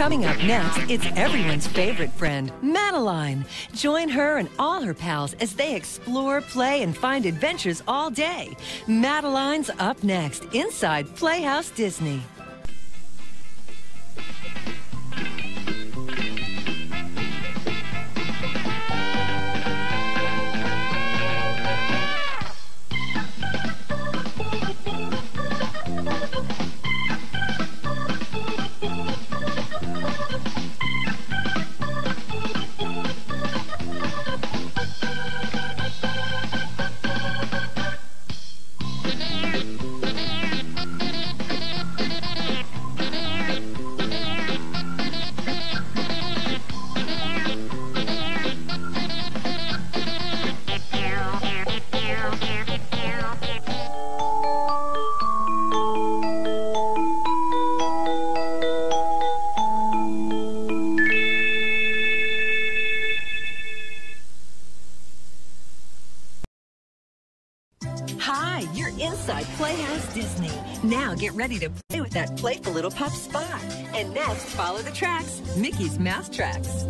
Coming up next, it's everyone's favorite friend, Madeline. Join her and all her pals as they explore, play, and find adventures all day. Madeline's up next inside Playhouse Disney. Hi, you're inside Playhouse Disney. Now get ready to play with that playful little pup Spot. And next, follow the tracks, Mickey's Mouse Tracks.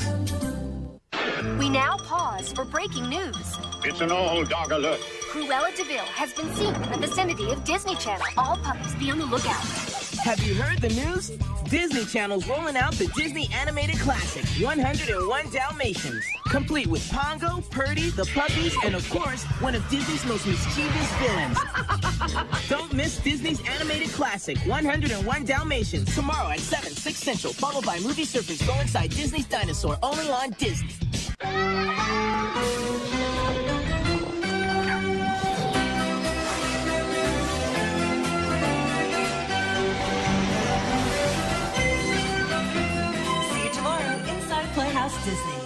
We now pause for breaking news. It's an all dog alert. Cruella de Vil has been seen in the vicinity of Disney Channel. All puppies be on the lookout. Have you heard the news? Disney Channel's rolling out the Disney Animated Classic, 101 Dalmatians. Complete with Pongo, Perdy, the puppies, and of course, one of Disney's most mischievous villains. Don't miss Disney's Animated Classic, 101 Dalmatians, tomorrow at 7, 6 Central, followed by Movie Surfers Go Inside Disney's Dinosaur, only on Disney. Disney.